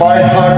My heart